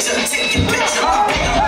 Picture, take your picture.